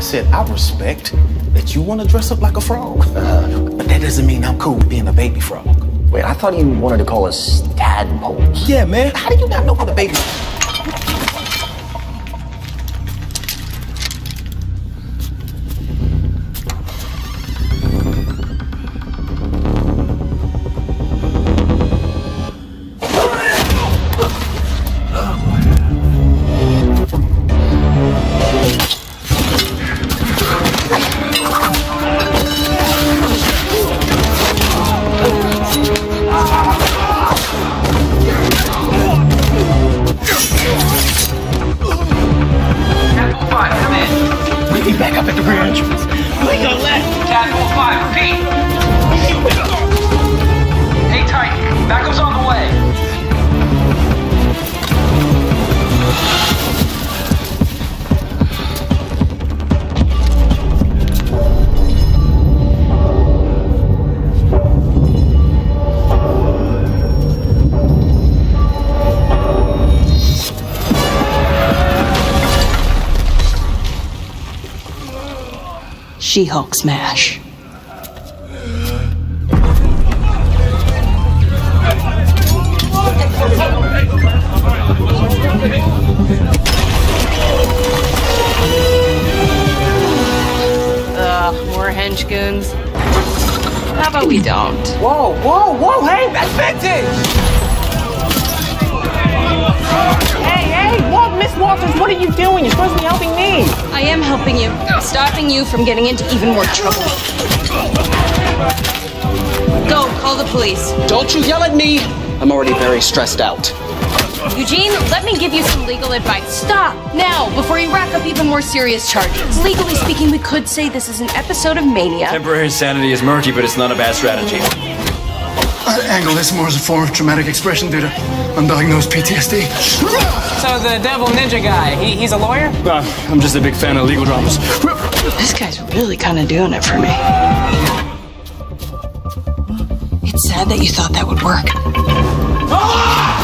I said I respect that you want to dress up like a frog, uh-huh. but that doesn't mean I'm cool with being a baby frog. Wait, I thought you wanted to call us tadpoles. Yeah, man. How do you not know what a baby? Meet me back up at the rear entrance. Lean your left. Tadpole 5, repeat. She Hulk smash. Ugh, more hench goons. How about we don't? Whoa, whoa, whoa! Hey, that's vintage. What are you doing? You're supposed to be helping me. I am helping you, stopping you from getting into even more trouble. Go, call the police. Don't you yell at me! I'm already very stressed out. Eugene, let me give you some legal advice. Stop now before you rack up even more serious charges. Legally speaking, we could say this is an episode of mania. Temporary insanity is murky, but it's not a bad strategy. I angle this more as a form of traumatic expression due to undiagnosed PTSD. So the devil ninja guy, he, he's a lawyer? Uh, I'm just a big fan of legal dramas. This guy's really kind of doing it for me. It's sad that you thought that would work. No